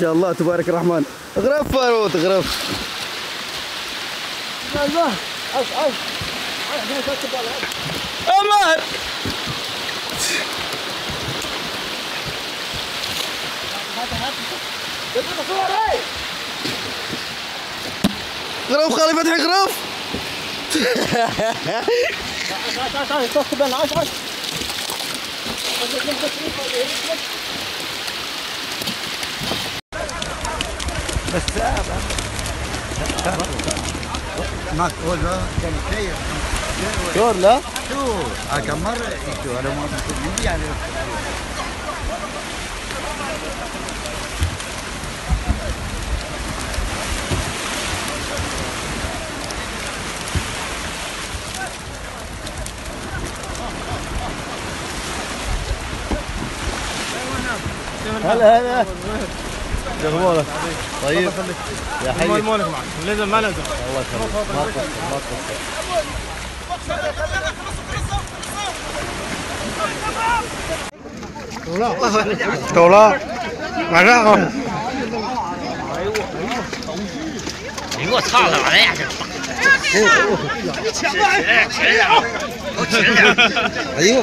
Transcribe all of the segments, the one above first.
شاء الله تبارك الرحمن غرف فاروت غرف الله غرف خالي فتحي غرف بس ما ولا كان خير شور لا شور كم مرة اجوا على ما يعني هلا هلا 敬酒了，谢谢。你好。敬酒了，马哥。你是马哥。走了，走了，马上啊。哎呦我操！哎呀这大。哎呦！哎呦！哎呦！哎呦！哎呦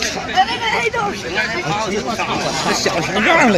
我操！这想什么来了？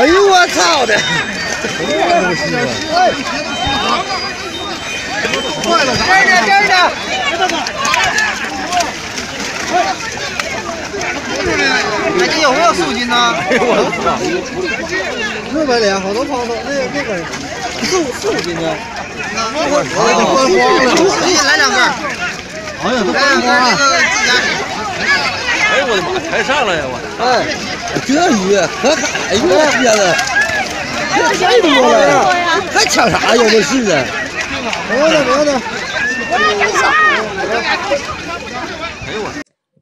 哎呦我操的！这呢这呢，别哎，这有没有四斤呢？哎我操！六百两，好多炮子，那那四五四五斤呢。来两个。哎呀，都开了！آه.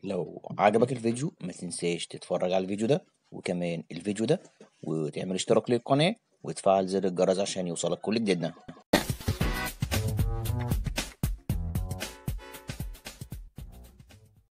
لو عجبك الفيديو ما تنساش تتفرج على الفيديو ده وكمان الفيديو ده وتعمل اشتراك للقناة وتفعل زر الجرس عشان يوصلك كل جديدنا